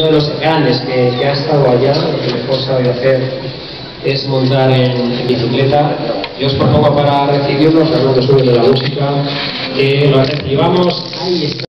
Uno de los grandes que, que ha estado allá, lo que mejor sabe hacer es montar en, bicicleta. Yo os propongo para recibirnos, hablando sobre de la música, que lo recibamos. Ahí está.